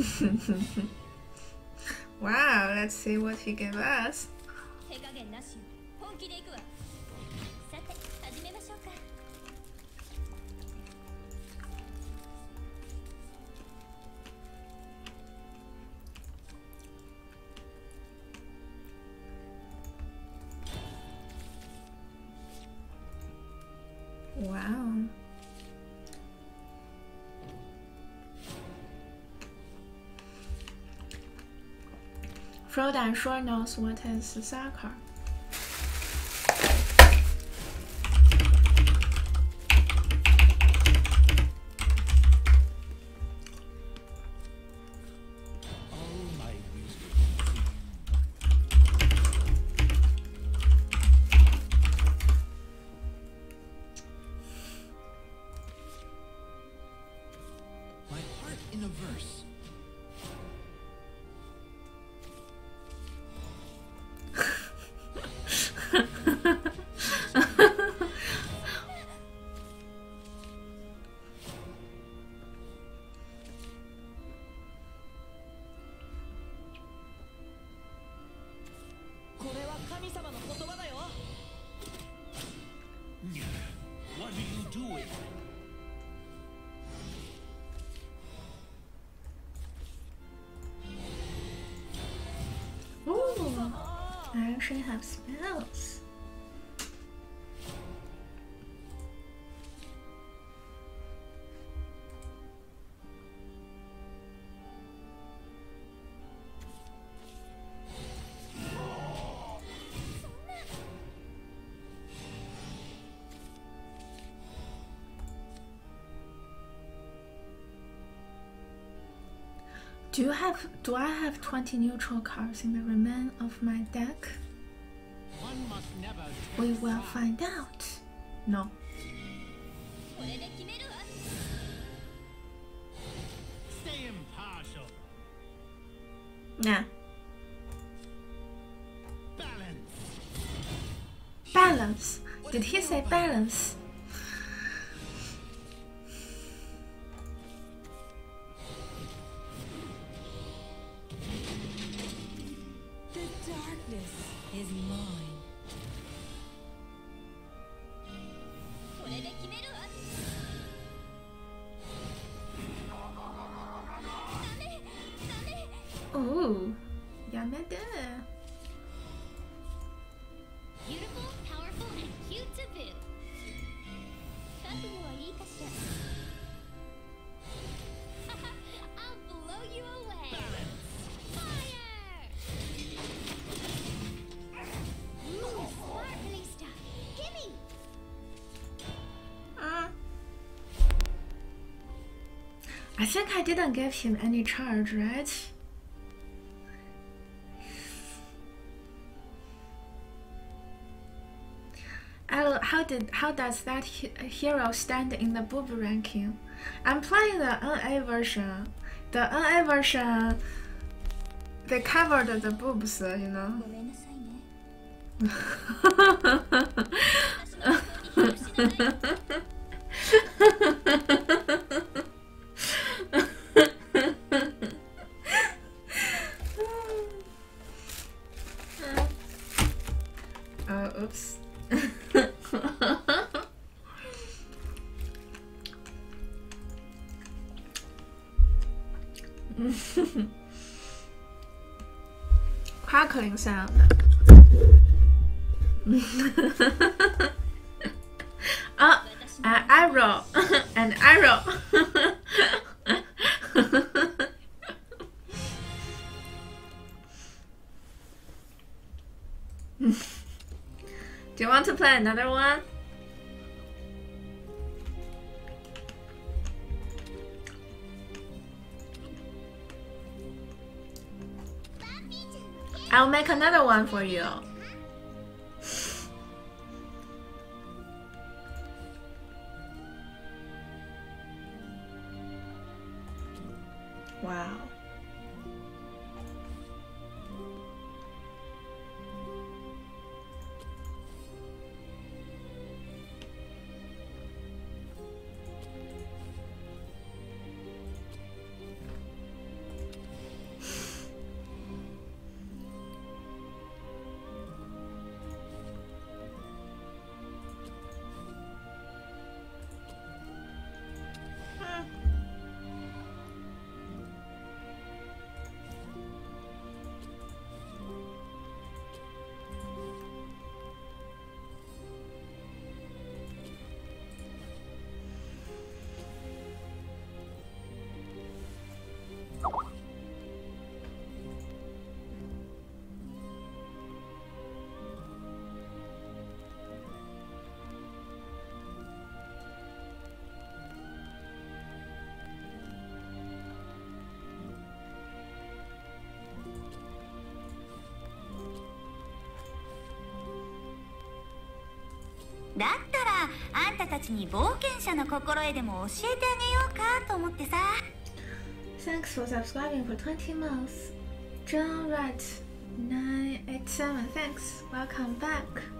wow, let's see what he gave us. Frodan sure knows what is soccer. Have spells. Do you have do I have 20 neutral cards in the remain of my deck? We will find out. No. Nah. Balance. Balance. Did he say balance? Think I didn't give him any charge, right? How did how does that hero stand in the boob ranking? I'm playing the NA version. The NA version, they covered the boobs, you know. sound. oh, an arrow, an arrow. Do you want to play another one? I'll make another one for you. だったらあんたたちに冒険者の心得でも教えてあげようかと思ってさ Thanks for subscribing for 20 months. John Wright 987, thanks. Welcome back.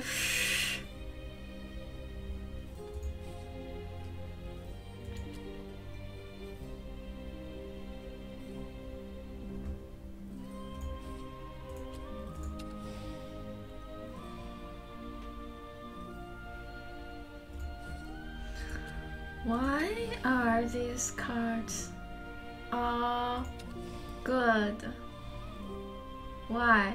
Ugh. Why are these cards all good? Why?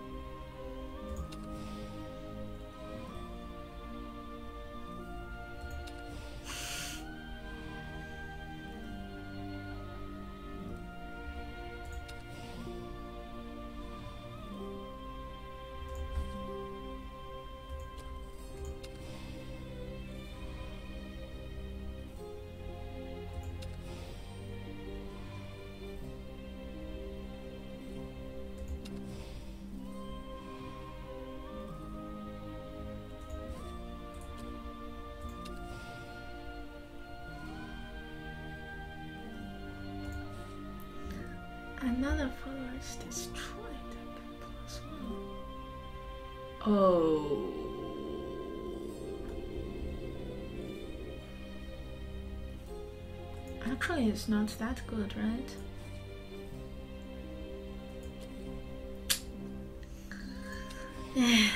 Another follower is destroyed. Plus one. Oh. Actually, it's not that good, right? Yeah.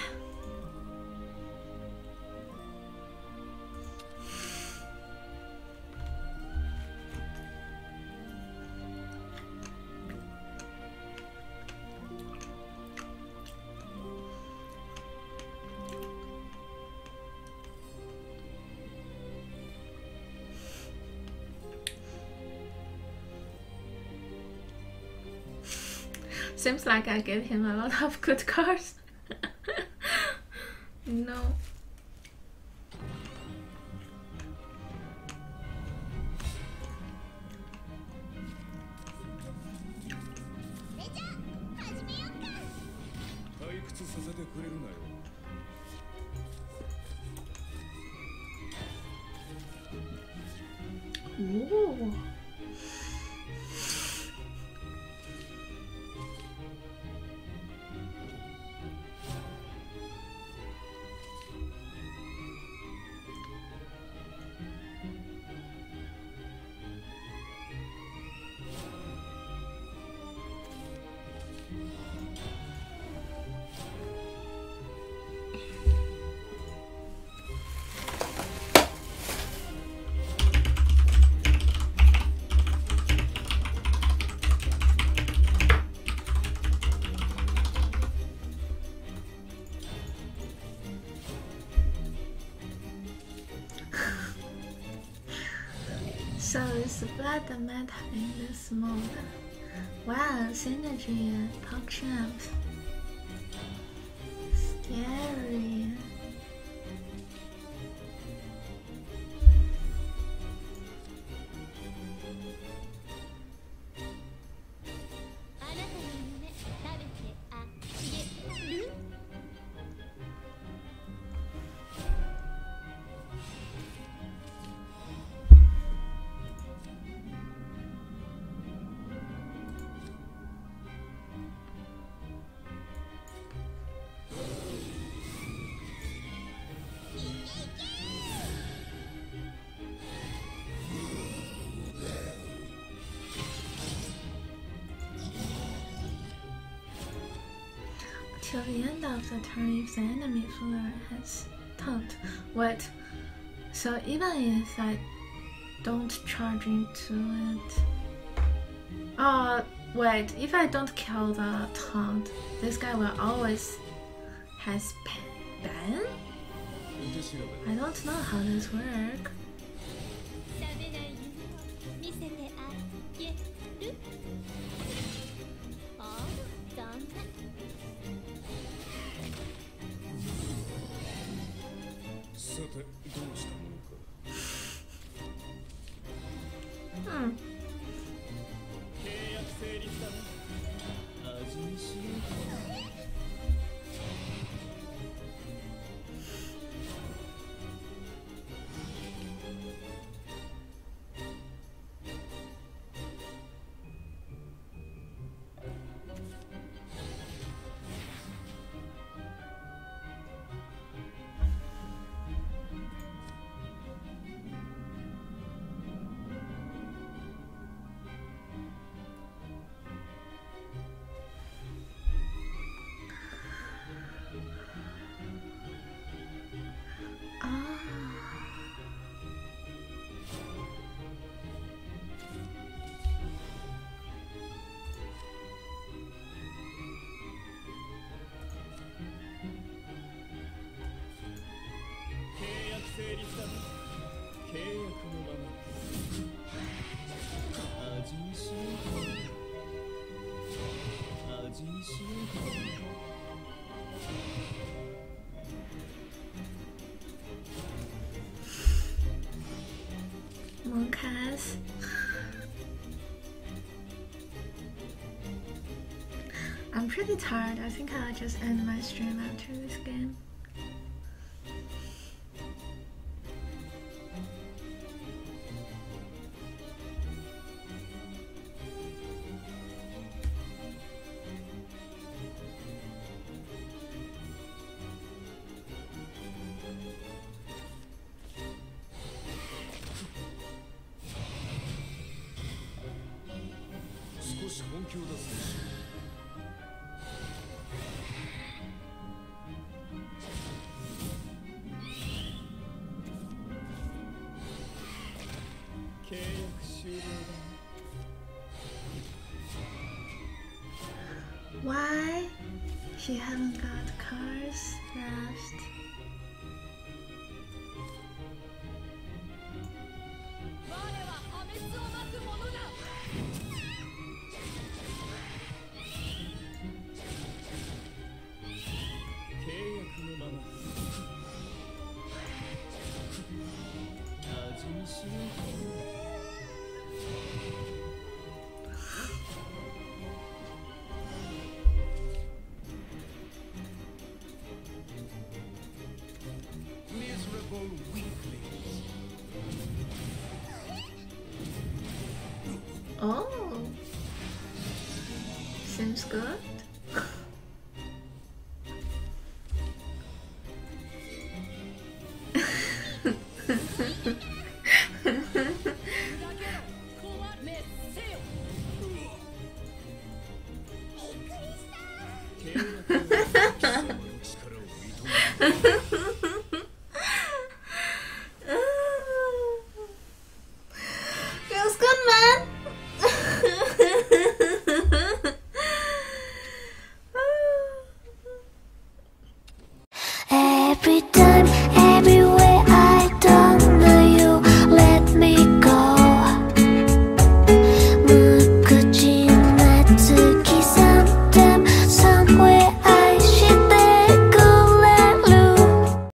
Seems like I gave him a lot of good cards. no. Ooh. So is blood the meta in this mode? Wow, synergy, PogChamp. till the end of the turn if the enemy ruler has taunt. What? So even if I don't charge into it. Oh, wait, if I don't kill the taunt, this guy will always has bane? I don't know how this works. さてどうした？I'm pretty tired. I think I'll just end my stream after this game. Oh. Seems good.